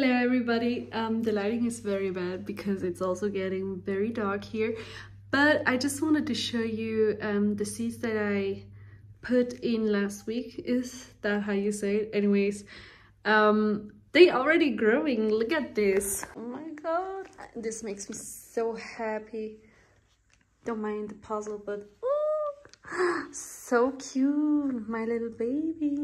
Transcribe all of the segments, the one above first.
Hello everybody, um, the lighting is very bad because it's also getting very dark here but I just wanted to show you um, the seeds that I put in last week. Is that how you say it? Anyways, um, they already growing. Look at this. Oh my god. This makes me so happy. Don't mind the puzzle, but oh, so cute. My little baby.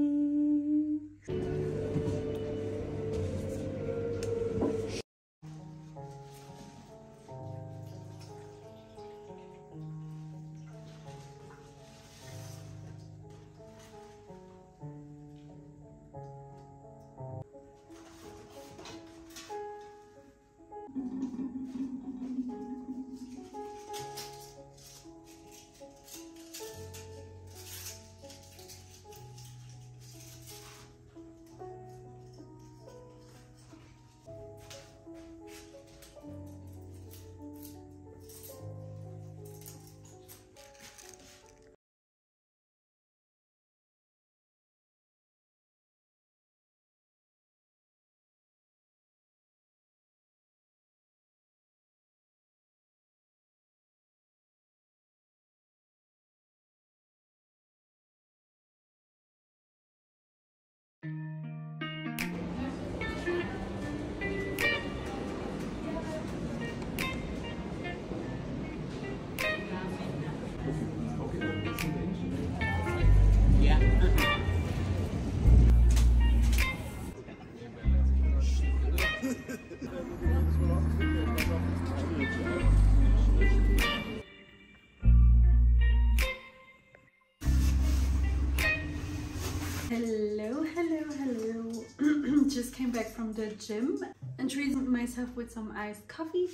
Hello, hello. Just came back from the gym and treated myself with some iced coffee.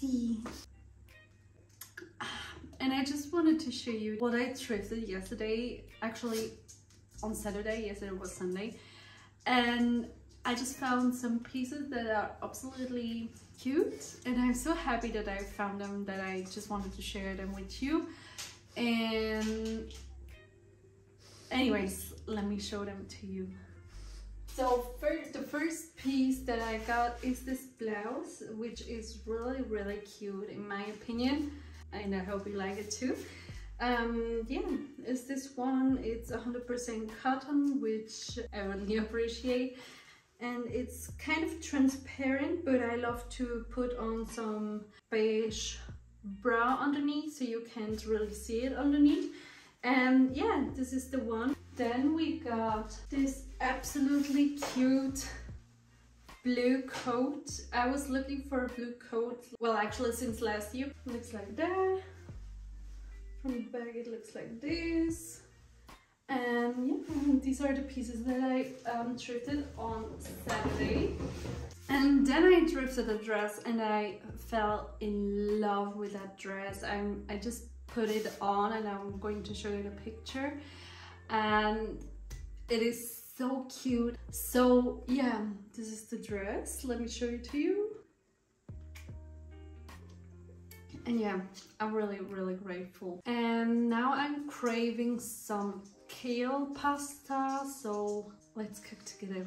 Easy. And I just wanted to show you what I thrifted yesterday, actually on Saturday, yesterday was Sunday. And I just found some pieces that are absolutely cute and I'm so happy that I found them that I just wanted to share them with you. And anyways, let me show them to you. So first, the first piece that I got is this blouse, which is really, really cute in my opinion. And I hope you like it too. Um, yeah, it's this one. It's 100% cotton, which I really appreciate. And it's kind of transparent, but I love to put on some beige bra underneath so you can't really see it underneath. And yeah, this is the one. Then we got this absolutely cute blue coat. I was looking for a blue coat, well actually since last year. Looks like that. From the back it looks like this. And yeah, these are the pieces that I um, thrifted on Saturday. And then I thrifted a dress and I fell in love with that dress. I'm, I just put it on and I'm going to show you the picture. And it is so cute. So yeah this is the dress. Let me show it to you. And yeah i'm really really grateful. And now i'm craving some kale pasta. So let's cook together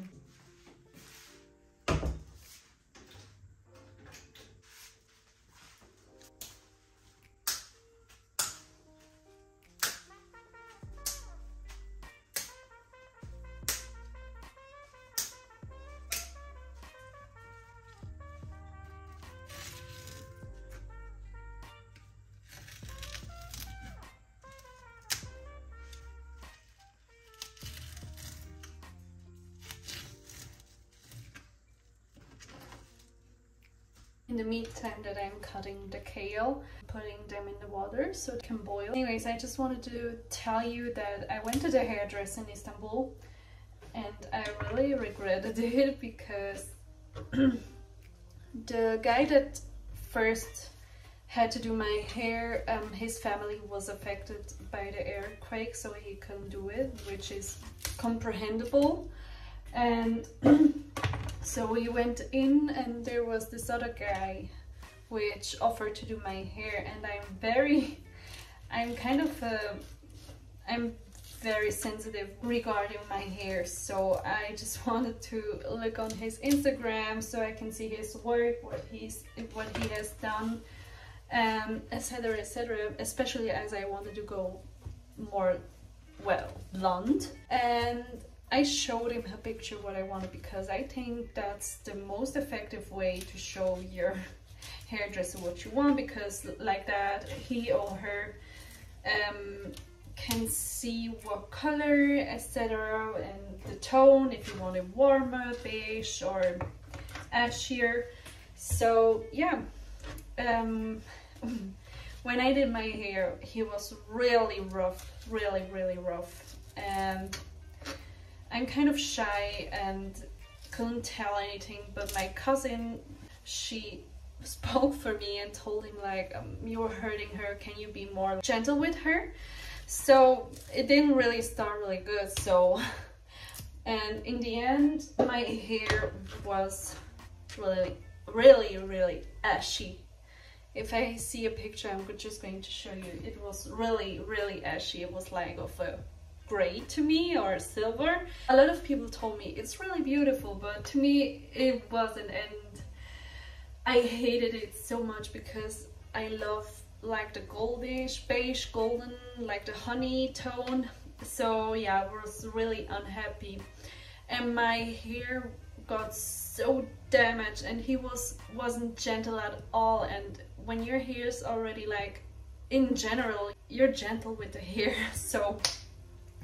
the meantime that I'm cutting the kale, putting them in the water so it can boil. Anyways, I just wanted to tell you that I went to the hairdresser in Istanbul and I really regretted it because the guy that first had to do my hair, um, his family was affected by the earthquake so he couldn't do it, which is comprehensible. And So we went in and there was this other guy which offered to do my hair and I'm very, I'm kind of, uh, I'm very sensitive regarding my hair. So I just wanted to look on his Instagram so I can see his work what he's what he has done um etc etc especially as I wanted to go more well blonde. And I showed him a picture what I wanted because I think that's the most effective way to show your hairdresser what you want because like that he or her um, can see what color etc and the tone if you want it warmer beige or ashier. So yeah um, when I did my hair he was really rough really really rough and I'm kind of shy and couldn't tell anything but my cousin she spoke for me and told him like um, you're hurting her. Can you be more gentle with her? So it didn't really start really good so and in the end my hair was really really really ashy. If I see a picture I'm just going to show you. It was really really ashy. It was like of a gray to me or silver. A lot of people told me it's really beautiful but to me it wasn't and I hated it so much because I love like the goldish beige golden like the honey tone. So yeah I was really unhappy. And my hair got so damaged and he was wasn't gentle at all. And when your hair is already like in general you're gentle with the hair. So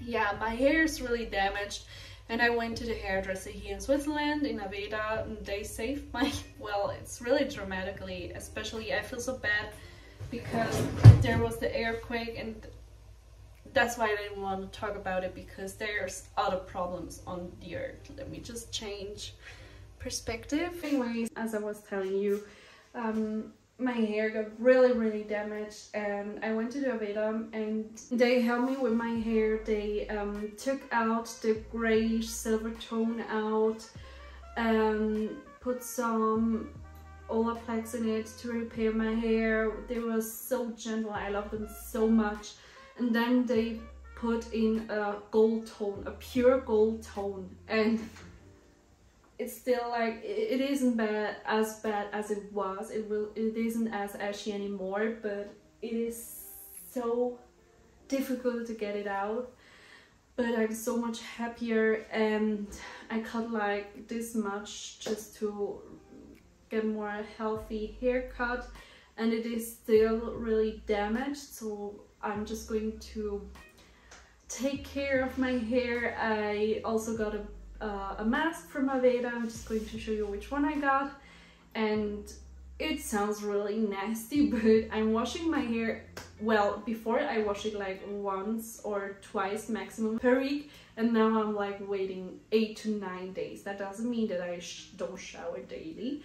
yeah my hair is really damaged and I went to the hairdresser here in Switzerland in Aveda and they saved my well it's really dramatically especially I feel so bad because there was the earthquake and that's why I didn't want to talk about it because there's other problems on the earth. Let me just change perspective. Anyways as I was telling you um, my hair got really really damaged and I went to the Aveda and they helped me with my hair. They um, took out the grayish silver tone out and put some Olaplex in it to repair my hair. They were so gentle. I love them so much. And then they put in a gold tone a pure gold tone. And it's still like it isn't bad as bad as it was. It will it isn't as ashy anymore but it is so difficult to get it out. But I'm so much happier and I cut like this much just to get more healthy haircut. And it is still really damaged so I'm just going to take care of my hair. I also got a uh, a mask from Aveda. I'm just going to show you which one I got. And it sounds really nasty, but I'm washing my hair, well, before I wash it like once or twice maximum per week. And now I'm like waiting eight to nine days. That doesn't mean that I sh don't shower daily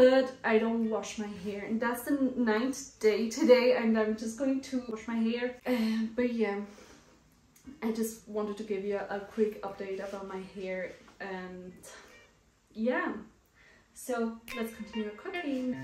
but I don't wash my hair and that's the ninth day today and I'm just going to wash my hair uh, but yeah I just wanted to give you a, quick update about my hair and yeah. So let's continue cooking